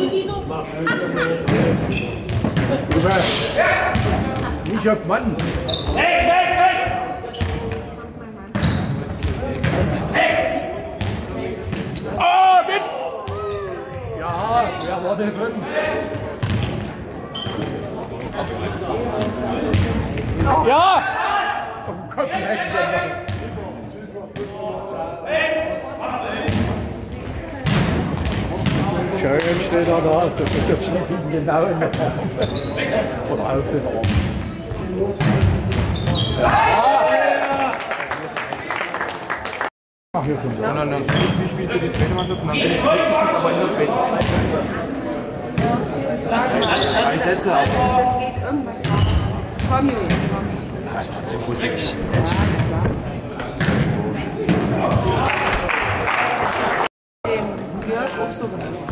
du, Dino? Micha Mann. Ah, mit! Ja, wer war denn drin? Ja! Auf dem Kopf lecken. Schön steht er da, so der Schlieffen genau in der Arm. Oder auf den Arm. Ach, hier kommt er. Und dann das Spiel spielt für die zweite Mannschaft und dann bin ich rausgespielt, aber in der zweiten. Drei Sätze, aber Das geht irgendwas. Komm, komm. das ist trotzdem Musik. Dem Jörg auch so gemacht.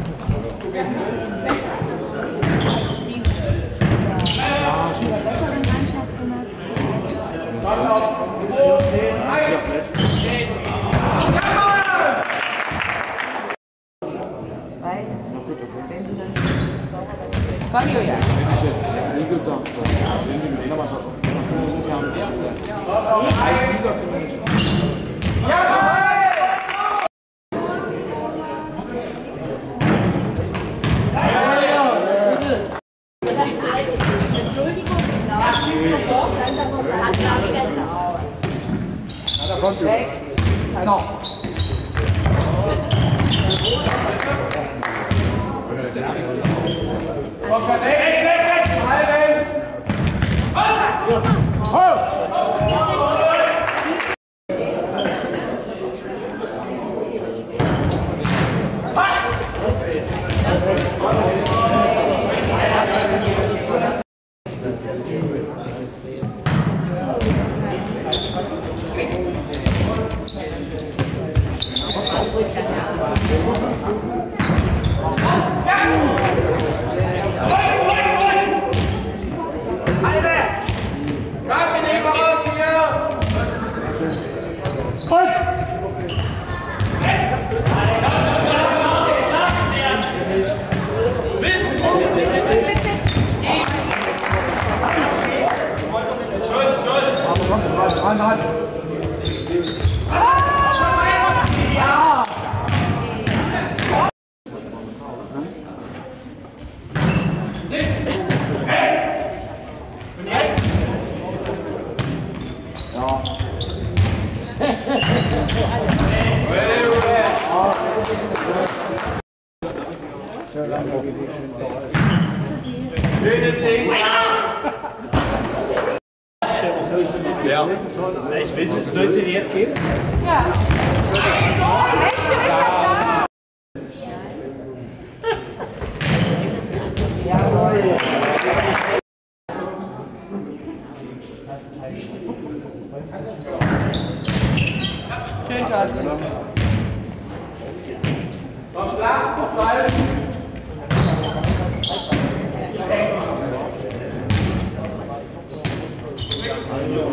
Komm, Julian. Da kommt er. Noch. Hand, Hand. Ich will, soll ich dir jetzt geben? Schön,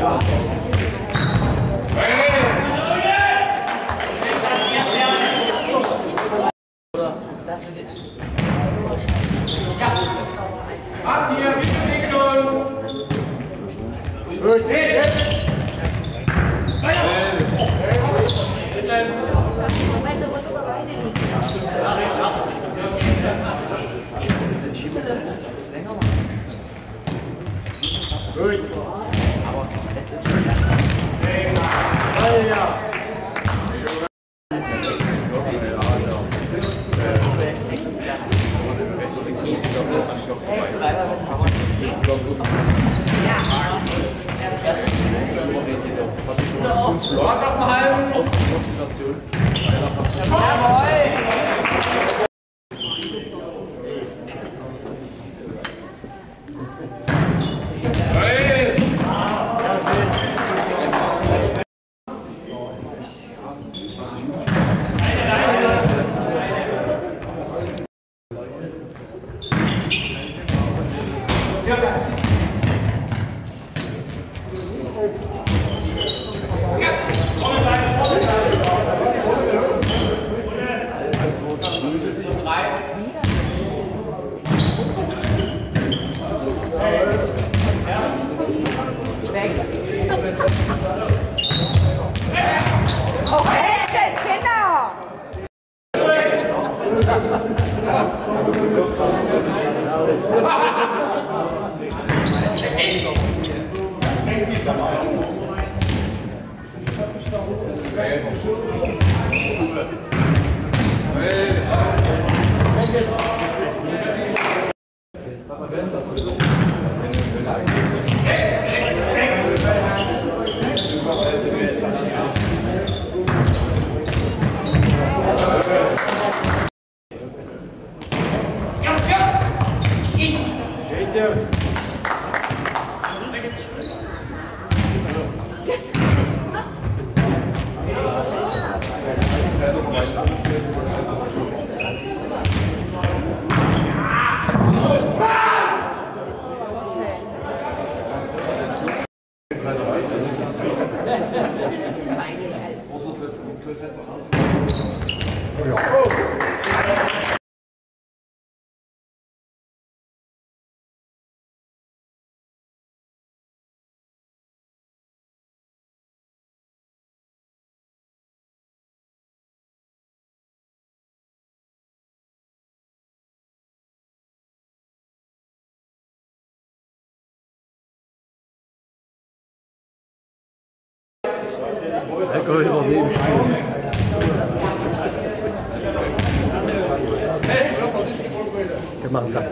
や。Hallelujah. Oh, yeah. oh. Comment ça?